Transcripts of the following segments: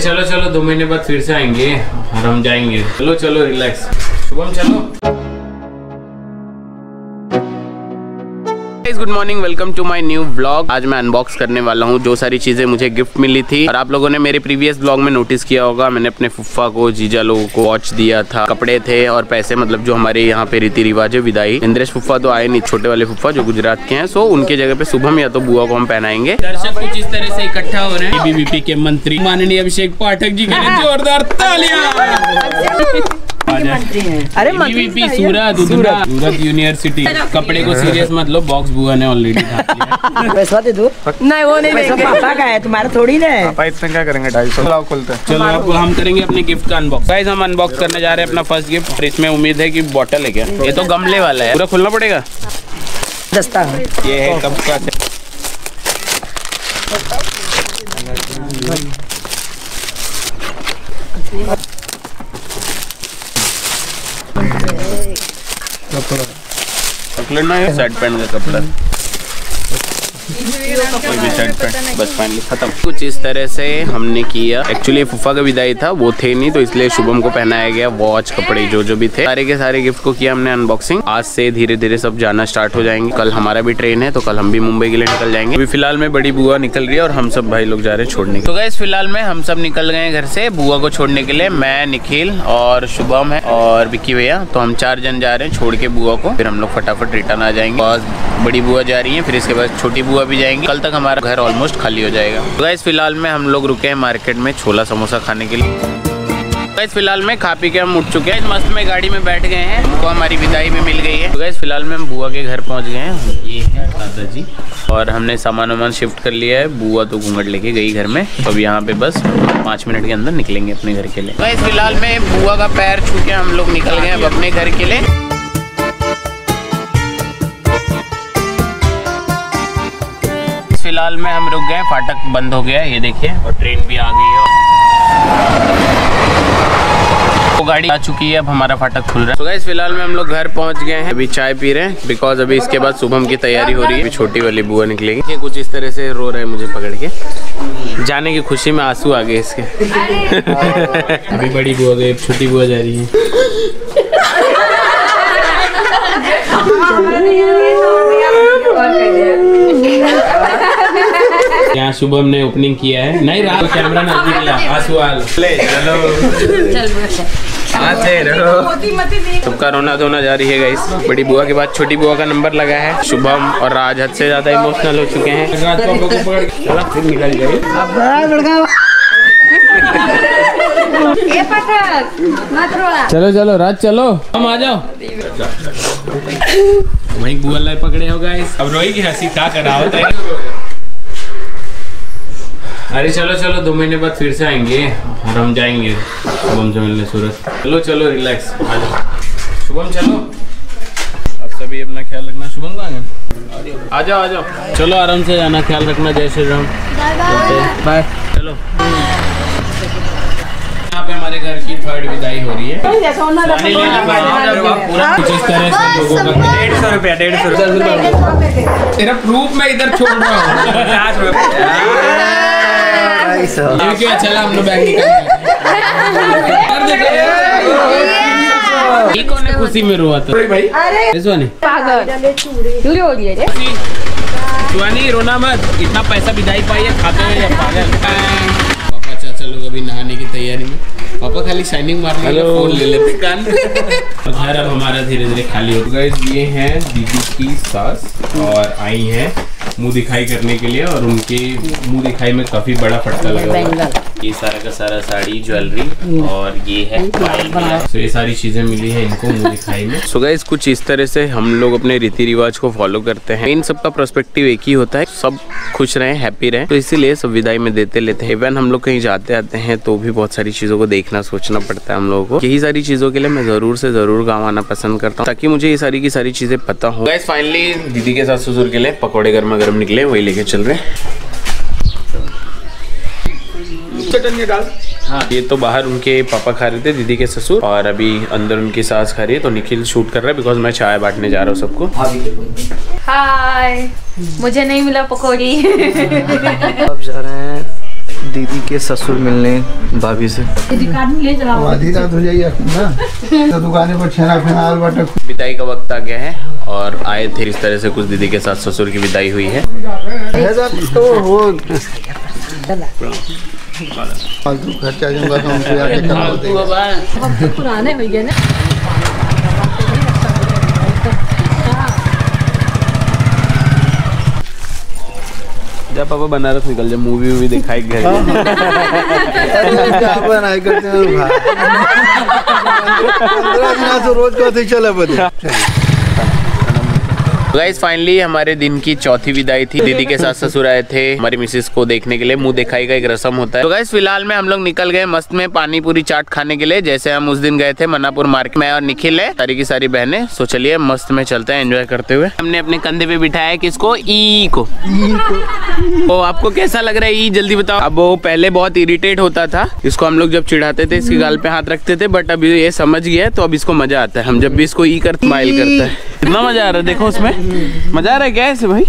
चलो चलो, दो महीने बाद फिर से आएँगे, और हम जाएँगे। चलो चलो रिलैक्स शुभम, चलो। Good morning welcome to my new blog आज मैं अनबॉक्स करने वाला हूँ जो सारी चीज़ें मुझे गिफ्ट मिली थी। और आप लोगों ने मेरे प्रीवियस ब्लॉग में नोटिस किया होगा मैंने अपने फुफ्फा को जीजा लोगों को वॉच दिया था। कपड़े थे और पैसे मतलब जो हमारे यहाँ पे रीति रिवाज है विदाई। इंद्रेश फुफ्फा तो आए नहीं छोटे वाले फुफ्फा जो गुजरात के हैं। सो उनके जगह पे शुभम या तो बुआ को हम पहनाएँगे। दर्शक कुछ इस तरह से इकट्ठा हो रहे हैं। बीबीपी के मंत्री माननीय अभिषेक पाठक जी के जोरदार तालियाँ। अरे बीबीपी सूरत सूरत सूरत यूनिवर्सिटी कपड़े को सीरियस मत लो बॉक्स बुआ ने ऑलरेडी पैसा दे दो। नहीं वो नहीं पैसा पापा का है तुम्हारा थोड़ी ना है। पापा इसमें क्या करेंगे ढाई सौ लाओ खोलते हैं। चलो अब हम करेंगे अपने गिफ्ट का अनबॉक्स गाइस हम अनबॉक्स करने जा रहे हैं अपना फ़र्स्ट गिफ्ट और इसमें उम्मीद है कि बॉटल है क्या? ये तो गमले वाला है। पूरा खुलना पड़ेगा? दस्ता। ये है कब का लेना है शर्ट पैंट का कपड़ा? बस फाइनली खत्म। कुछ इस तरह से हमने किया। एक्चुअली फुफा का विदाई था, वो थे नहीं तो इसलिए शुभम को पहनाया गया वॉच कपड़े, जो जो भी थे। सारे के सारे गिफ्ट को किया हमने अनबॉक्सिंग आज से धीरे धीरे सब जाना स्टार्ट हो जाएँगे। कल हमारा भी ट्रेन है तो कल हम भी मुंबई के लिए निकल जाएँगे। अभी फ़िलहाल में बड़ी बुआ निकल रही है और हम सब भाई लोग जा रहे हैं छोड़ने तो गैस फ़िलहाल में हम सब निकल गए घर से बुआ को छोड़ने के लिए। मैं, निखिल और शुभम है और विक्की भैया। तो हम चार जन जा रहे हैं छोड़ के बुआ को। फिर हम लोग फटाफट रिटर्न आ जाएँगे। और बड़ी बुआ जा रही है, फिर इसके बाद छोटी बुआ भी जाएँगी। कल तक हमारा घर ऑलमोस्ट खाली हो जाएगा। तो गैस फ़िलहाल में हम लोग रुके हैं मार्केट में छोला समोसा खाने के लिए। गैस फ़िलहाल में खा पी के हम उठ चुके हैं। मस्त में गाड़ी में बैठ गए हैं। उनको हमारी विदाई भी मिल गई है। तो गैस फ़िलहाल में हम बुआ के घर पहुँच गए हैं। ये है दादाजी। और हमने सामान वामान शिफ्ट कर लिया है। बुआ तो घूंघट लेके गई घर में। अब यहाँ पे बस पाँच मिनट के अंदर निकलेंगे अपने घर के लिए। गैस फ़िलहाल में बुआ का पैर छू के हम लोग निकल गए अब अपने घर के लिए। फ़िलहाल में हम रुक गए फाटक बंद हो गया है ये देखिए और ट्रेन भी आ गई है वो गाड़ी आ चुकी है अब हमारा फाटक खुल रहा है तो गाइस फ़िलहाल में हम लोग घर पहुँच गए हैं अभी चाय पी रहे हैं बिकॉज़ अभी इसके बाद शुभम की तैयारी हो रही है अभी छोटी वाली बुआ निकलेगी ये कुछ इस तरह से रो रहे हैं मुझे पकड़ के जाने की खुशी में आँसू आ गए इसके अभी बड़ी बुआ गई छोटी बुआ जा रही है यहाँ शुभम ने ओपनिंग किया है। नहीं रहा कैमरा नज़दीक ला आँसू आ लो। ले चलो सबका रोना धोना जारी है गाइस बड़ी बुआ के बाद छोटी बुआ का नंबर लगा है। शुभम और राज हद से ज़्यादा इमोशनल हो चुके हैं। चलो चलो चलो राज चलो। हम आ जाओ। वही बुआ लाई पकड़े हो गाइस अब रोई की हँसी का करा होता है अरे चलो चलो दो महीने बाद फिर से आएँगे और हम जाएँगे शुभम से मिलने सूरत। चलो चलो रिलैक्स आ शुभम चलो। अब सभी अपना ख्याल रखना। शुभम कहाँ गए आ जाओ आ जाओ। चलो आराम से जाना ख्याल रखना। जय श्री राम। बाय। चलो। यहाँ पे हमारे घर की थर्ड विदाई हो रही है। पड़ेगा पूरा कुछ इस तरह से लोगों का डेढ़ सौ रुपया डेढ़ सौ रुपया। तेरा प्रूफ मैं इधर छोड़ रहा हूँ। पचास रुपया। ये क्या चला हम लोग बैग निकाल ये कौन है खुशी में रोआ था? भाई। अरे सुहानी। पागल। चूड़ी हो रही है सुहानी। रोना मत। इतना पैसा विदाई पाई है खाते हुए या पागल? पापा चाचा लोग अभी नहाने की तैयारी में। पापा खाली शाइनिंग मारने के फ़ोन ले लेते कान घर अब हमारा धीरे धीरे खाली हो गया। ये हैं दीदी की सास और आई हैं मुँह दिखाई करने के लिए और उनके मुँह दिखाई में काफ़ी बड़ा फटका लगा हुआ है। ये सारा का सारा साड़ी ज्वेलरी और ये है तो ये सारी चीज़ें मिली है इनको मुँह दिखाई में। सो गाइस कुछ इस तरह से हम लोग अपने रीति रिवाज को फॉलो करते हैं। इन सब का पर्सपेक्टिव एक ही होता है। सब खुश रहे हैप्पी रहे। तो इसीलिए सब विदाई में देते लेते हैं। इवन हम लोग कहीं जाते आते हैं तो भी बहुत सारी चीज़ों को देखना सोचना पड़ता है हम लोगों को। यही सारी चीज़ों के लिए मैं ज़रूर से ज़रूर गाँव आना पसंद करता हूँ। ताकि मुझे ये सारी की सारी चीज़ें पता हो। गाइस फाइनली दीदी के साथ ससुर के लिए पकौड़े गर्मा गर्म निकले वही लेके चल रहे डाल हाँ ये तो बाहर उनके पापा खा रहे थे दीदी के ससुर। और अभी अंदर उनकी सास खा रही है तो निखिल शूट कर रहा है बिकॉज़ मैं चाय बांटने जा रहा हूँ सबको। हाय मुझे नहीं मिला पकौड़ी। अब जा रहे हैं। दीदी के ससुर मिलने भाभी से। आधी रात हो जाइए ना? तो दुकाने पर छेना बटे विदाई का वक्त आ गया है और आए थे इस तरह से कुछ दीदी के साथ ससुर की विदाई हुई है। तो फालतू खर्चा दूँगा। तो पुराने हो गए ना। जब पापा बनारस निकल जाए मूवी वूवी दिखाई घर बनाए करते हैं? भाई पंद्रह दिन से रोज कहते चले बदे गाइस फाइनली हमारे दिन की चौथी विदाई थी। दीदी के साथ ससुर आए थे हमारी मिसेस को देखने के लिए। मुँह दिखाई का एक रसम होता है। तो गाइस फ़िलहाल में हम लोग निकल गए मस्त में पानी पूरी चाट खाने के लिए। जैसे हम उस दिन गए थे मनापुर मार्केट में और निखिल है, सारी की सारी बहने। सो चलिए, मस्त में चलते हैं एंजॉय करते हुए। हमने अपने कंधे पे बिठाया किसको ई को। ओ, आपको कैसा लग रहा है ई? जल्दी बताओ। अब वो पहले बहुत इरिटेट होता था। इसको हम लोग जब चिढ़ाते थे, इसके गाल पे हाथ रखते थे बट अभी ये समझ गया तो अब इसको मज़ा आता है। हम जब भी इसको ई कर स्माइल करता है। कितना मज़ा आ रहा है, देखो उसमें। मज़ा आ रहा है कैसे भाई?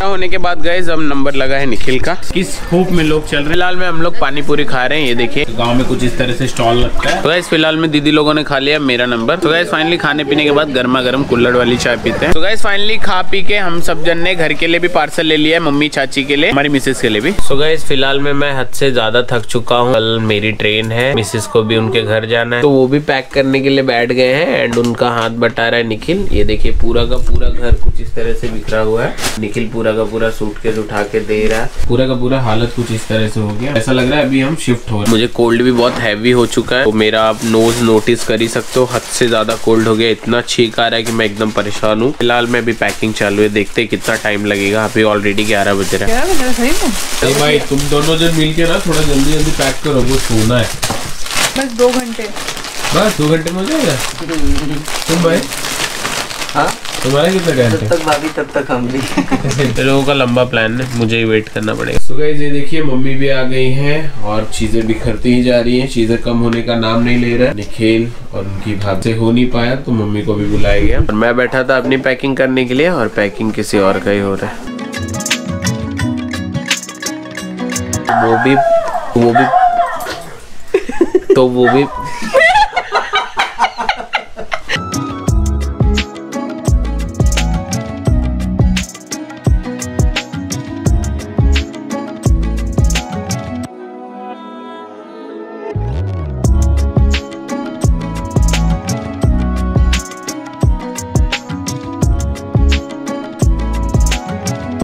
होने के बाद गए अब नंबर लगा है निखिल का। किस होप में लोग चल रहे हैं? फ़िलहाल में हम लोग पानी पूरी खा रहे हैं ये देखिए। गाँव में कुछ इस तरह से स्टॉल लगता है। तो गैस फ़िलहाल में दीदी लोगों ने खा लिया मेरा नंबर तो गैस फाइनली खाने पीने के बाद गर्मा गर्म कुल्लड़ वाली चाय पीते हैं। तो गैस फाइनली खा पी के हम सब जन ने घर के लिए भी पार्सल ले लिया है मम्मी चाची के लिए हमारी मिसेस के लिए भी। तो गैस फ़िलहाल में मैं हद से ज़्यादा थक चुका हूँ। कल मेरी ट्रेन है मिसेस को भी उनके घर जाना है। तो वो भी पैक करने के लिए बैठ गए हैं एंड उनका हाथ बटा रहा है निखिल। ये देखिए पूरा का पूरा घर कुछ इस तरह से बिखरा हुआ है। निखिल पूरा का पूरा सूटकेस उठा के दे रहा है। पूरा का पूरा हालत कुछ इस तरह से हो गया। ऐसा लग रहा है अभी हम शिफ्ट हो रहे हैं। मुझे कोल्ड भी बहुत हैवी हो चुका है। तो मेरा आप नोज़ नोटिस कर ही सकते हो। हद से ज़्यादा कोल्ड हो गया। इतना छींक आ रहा है की मैं एकदम परेशान हूँ। फ़िलहाल मैं अभी पैकिंग चालू है। देखते कितना टाइम लगेगा। अभी ऑलरेडी ग्यारह बज रहा है। भाई तुम दोनों जन मिल के ना थोड़ा जल्दी जल्दी पैक करो। वो सोना है। बस दो घंटे। बस दो घंटे में हो जाएगा। तुम भाई? हाँ तुम्हारा कितना जब घंटे तक भाभी तब तक हम भी। इन लोगों का लंबा प्लान है मुझे ही वेट करना पड़ेगा। तो गाइस ये देखिए मम्मी भी आ गई हैं और चीज़ें बिखरती ही जा रही हैं। चीज़ें कम होने का नाम नहीं ले रहा। निखिल और उनकी भाभी से हो नहीं पाया तो मम्मी को भी बुलाया गया। और मैं बैठा था अपनी पैकिंग करने के लिए और पैकिंग किसी और का ही हो रहा है। वो भी वो भी तो वो भी